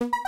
you